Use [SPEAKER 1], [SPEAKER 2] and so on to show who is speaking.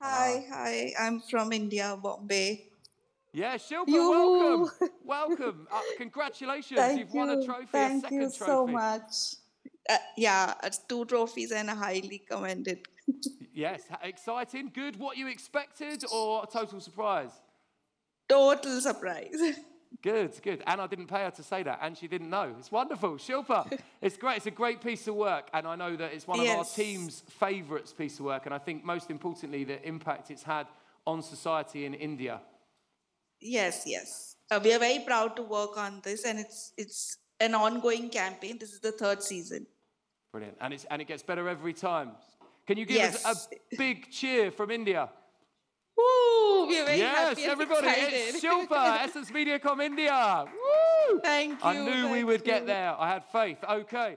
[SPEAKER 1] Hi, hi. I'm from India, Bombay.
[SPEAKER 2] Yeah, Shilpa,
[SPEAKER 1] You.
[SPEAKER 2] welcome. welcome. Uh, congratulations.
[SPEAKER 1] Thank
[SPEAKER 2] You've
[SPEAKER 1] you.
[SPEAKER 2] won a trophy,
[SPEAKER 1] Thank
[SPEAKER 2] a second
[SPEAKER 1] you
[SPEAKER 2] trophy.
[SPEAKER 1] so much. Uh, yeah, it's two trophies and a highly commended.
[SPEAKER 2] Yes, exciting, good. What you expected or a total surprise?
[SPEAKER 1] Total surprise.
[SPEAKER 2] Good, good. And I didn't pay her to say that, and she didn't know. It's wonderful. Shilpa, it's great. It's a great piece of work, and I know that it's one of our team's favourites piece of work, and I think most importantly, the impact it's had on society in India.
[SPEAKER 1] yes, yes. Uh, we are very proud to work on this, and it's it's an ongoing campaign. This is the third season.
[SPEAKER 2] Brilliant. And, it's, and it gets better every time. Can you give us a big cheer from India?
[SPEAKER 1] Woo! We are very
[SPEAKER 2] yes,
[SPEAKER 1] happy
[SPEAKER 2] everybody. It's super. Essence Mediacom India. Woo!
[SPEAKER 1] Thank you.
[SPEAKER 2] I knew we would get there. I had faith. Okay.